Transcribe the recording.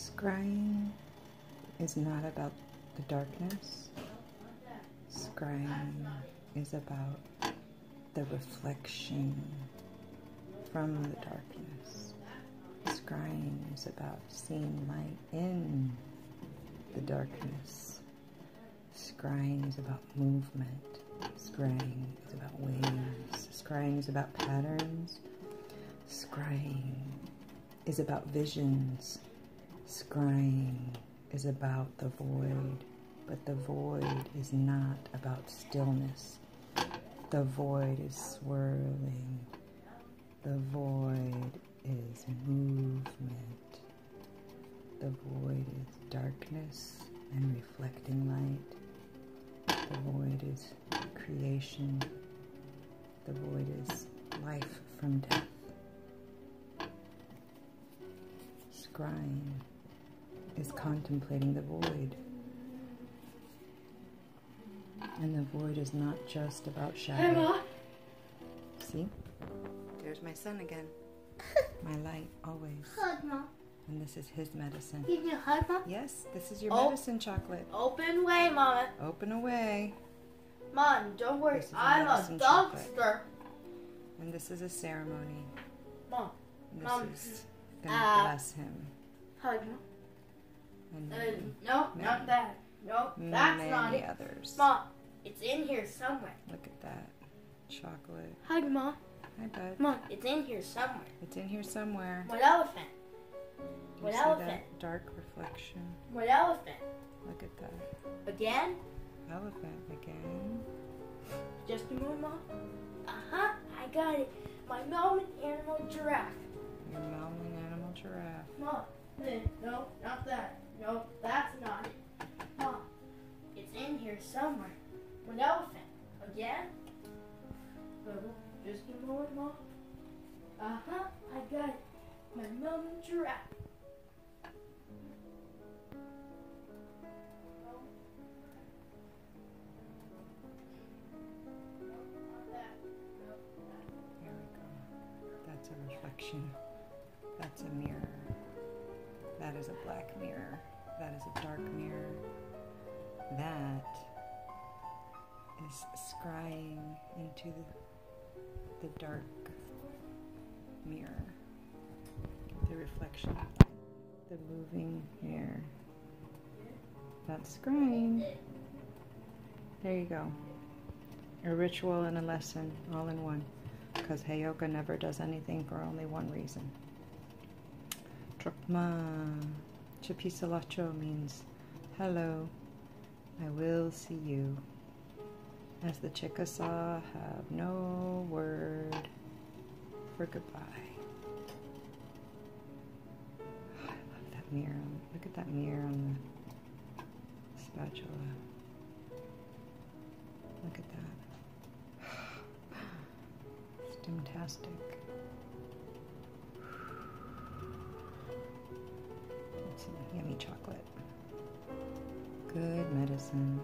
Scrying is not about the darkness. Scrying is about the reflection from the darkness. Scrying is about seeing light in the darkness. Scrying is about movement. Scrying is about waves. Scrying is about patterns. Scrying is about visions. Scrying is about the void, but the void is not about stillness. The void is swirling. The void is movement. The void is darkness and reflecting light. The void is creation. The void is life from death. Scrying is contemplating the void. And the void is not just about shadow. See? There's my son again. my light, always. Hug, Mom. And this is his medicine. Can you hug, Mom? Yes, this is your Oh. medicine chocolate. Open way, Mama. Open away. Mom, don't worry. I'm a medicine chocolate. doctor. And this is a ceremony. Mom, And Mom. this is gonna Uh, bless him. hug, Mom. And Uh, many, no, not that. No, that's not it. others. Mom, it's in here somewhere. Look at that. Chocolate. Hug, Mom. Hi, bud. Mom, it's in here somewhere. It's in here somewhere. What elephant? You What elephant? dark reflection? What elephant? Look at that. Again? Elephant again. Just a moment, Mom. Uh huh. I got it. My Melbourne animal giraffe. Your mountain animal giraffe. Mom, eh, no, not that. No, that's not it. Mom, it's in here somewhere. What elephant? Again? Just a moment, Mom. Uh huh, I got it. My Melbourne giraffe. Here we go. That's a reflection. That's a mirror. That is a black mirror. That is a dark mirror. That is scrying into the, the dark mirror. The reflection. The moving mirror. That's scrying. There you go. A ritual and a lesson all in one. Because Heyoka never does anything for only one reason. Chokma Chapisalacho means hello, I will see you. As the Chickasaw have no word for goodbye. I love that mirror. Look at that mirror on the spatula. Look at that. Fantastic. Yummy chocolate. Good medicine.